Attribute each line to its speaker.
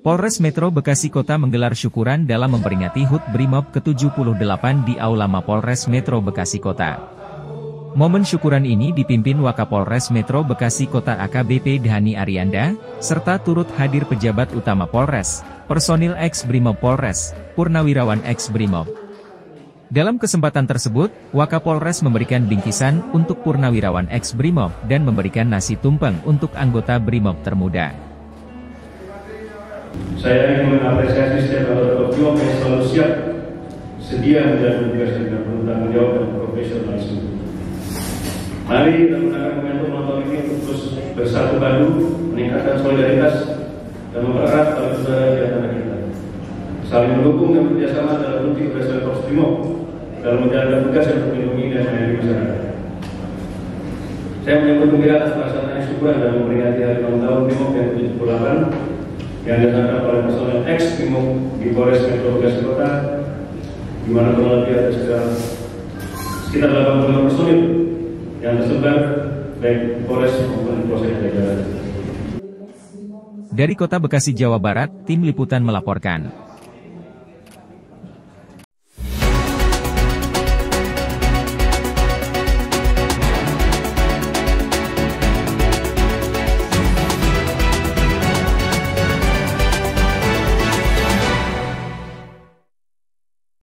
Speaker 1: Polres Metro Bekasi Kota menggelar syukuran dalam memperingati HUT BRIMOB ke-78 di Aula Mapolres Metro Bekasi Kota. Momen syukuran ini dipimpin Wakapolres Metro Bekasi Kota AKBP Dhani Arianda, serta turut hadir pejabat utama Polres, personil ex-BRIMOB Polres, Purnawirawan ex-BRIMOB. Dalam kesempatan tersebut, Wakapolres memberikan bingkisan untuk Purnawirawan ex-BRIMOB dan memberikan nasi tumpeng untuk anggota BRIMOB termuda.
Speaker 2: Saya ingin mengapresiasi setiap anggota berjuang yang selalu siap sedia menjalani tugas dengan penuh tanggung jawab dan profesionalisme. Mari kita gunakan momentum nonton ini untuk terus bersatu padu, meningkatkan solidaritas, dan mempererat tali saudara di antara kita. Saling mendukung dan bekerjasama dalam bentuk keberhasilan Korps Brimob dalam menjalankan tugas yang melindungi dan menyayangi masyarakat. Saya menyambut gembira atas pelaksanaan syukuran dan memperingati hari ulang tahun Brimob yang ke-78 yang dilaksanakan oleh personel Brimob di Polres Metro Bekasi Kota, di mana kurang lebih ada sekitar sekitar 85 personil yang tersebar baik Polres maupun Polsek Jakarta.
Speaker 1: Dari Kota Bekasi, Jawa Barat, tim liputan melaporkan.